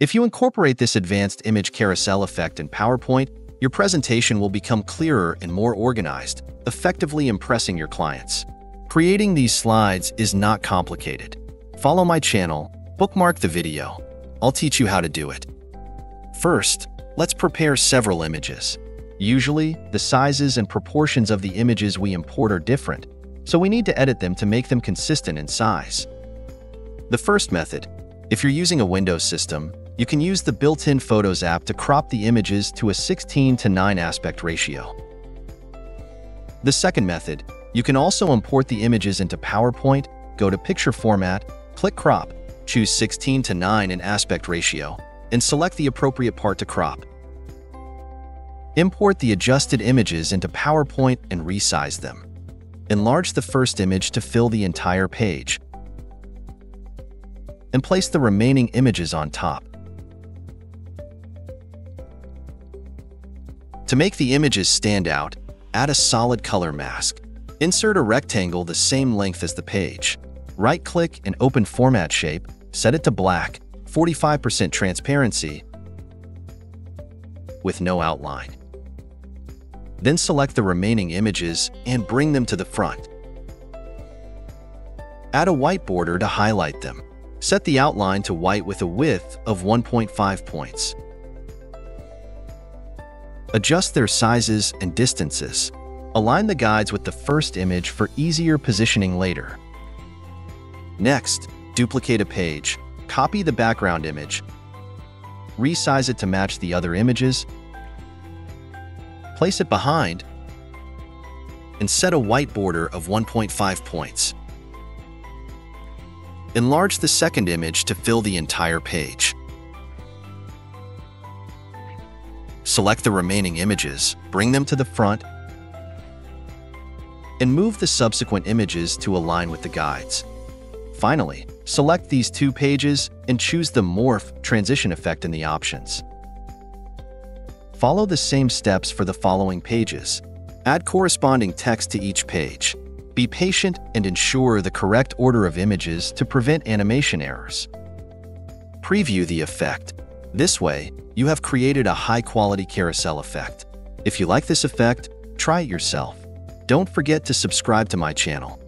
If you incorporate this advanced image carousel effect in PowerPoint, your presentation will become clearer and more organized, effectively impressing your clients. Creating these slides is not complicated. Follow my channel, bookmark the video. I'll teach you how to do it. First, let's prepare several images. Usually, the sizes and proportions of the images we import are different, so we need to edit them to make them consistent in size. The first method, if you're using a Windows system, you can use the built-in Photos app to crop the images to a 16 to 9 aspect ratio. The second method, you can also import the images into PowerPoint, go to Picture Format, click Crop, choose 16 to 9 in aspect ratio, and select the appropriate part to crop. Import the adjusted images into PowerPoint and resize them. Enlarge the first image to fill the entire page, and place the remaining images on top. To make the images stand out, add a solid color mask. Insert a rectangle the same length as the page. Right-click and open Format Shape, set it to black, 45% transparency, with no outline. Then select the remaining images and bring them to the front. Add a white border to highlight them. Set the outline to white with a width of 1.5 points. Adjust their sizes and distances. Align the guides with the first image for easier positioning later. Next, duplicate a page. Copy the background image. Resize it to match the other images. Place it behind and set a white border of 1.5 points. Enlarge the second image to fill the entire page. Select the remaining images, bring them to the front, and move the subsequent images to align with the guides. Finally, select these two pages and choose the Morph transition effect in the options. Follow the same steps for the following pages. Add corresponding text to each page. Be patient and ensure the correct order of images to prevent animation errors. Preview the effect. This way, you have created a high-quality carousel effect. If you like this effect, try it yourself. Don't forget to subscribe to my channel.